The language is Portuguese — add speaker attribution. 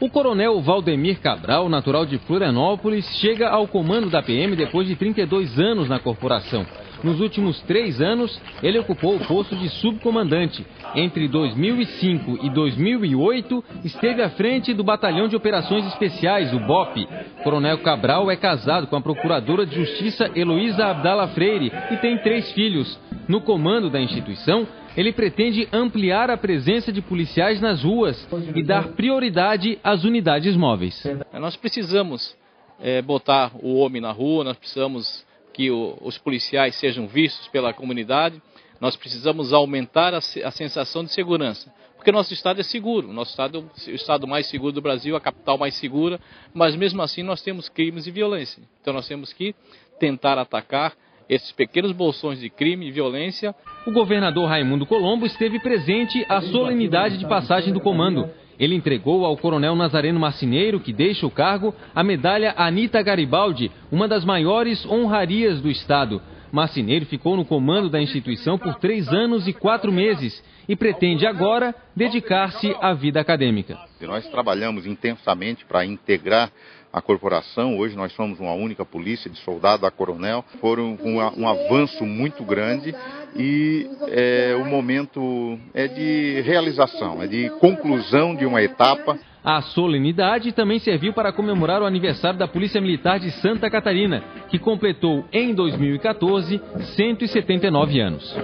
Speaker 1: O coronel Valdemir Cabral, natural de Florianópolis, chega ao comando da PM depois de 32 anos na corporação. Nos últimos três anos, ele ocupou o posto de subcomandante. Entre 2005 e 2008, esteve à frente do Batalhão de Operações Especiais, o BOP. Coronel Cabral é casado com a procuradora de Justiça Heloísa Abdala Freire e tem três filhos. No comando da instituição, ele pretende ampliar a presença de policiais nas ruas e dar prioridade às unidades móveis.
Speaker 2: Nós precisamos é, botar o homem na rua, nós precisamos que o, os policiais sejam vistos pela comunidade, nós precisamos aumentar a, a sensação de segurança porque nosso estado é seguro, nosso estado é o estado mais seguro do Brasil, a capital mais segura, mas mesmo assim nós temos crimes e violência. Então nós temos que tentar atacar esses pequenos bolsões de crime e violência.
Speaker 1: O governador Raimundo Colombo esteve presente à solenidade de passagem do comando. Ele entregou ao coronel Nazareno Marcineiro, que deixa o cargo, a medalha Anita Garibaldi, uma das maiores honrarias do Estado. Marcineiro ficou no comando da instituição por três anos e quatro meses e pretende agora dedicar-se à vida acadêmica.
Speaker 3: Nós trabalhamos intensamente para integrar a corporação. Hoje nós somos uma única polícia, de soldado a coronel. Foram um, um avanço muito grande e é, o momento é de realização, é de conclusão de uma etapa.
Speaker 1: A solenidade também serviu para comemorar o aniversário da Polícia Militar de Santa Catarina, que completou em 2014 179 anos.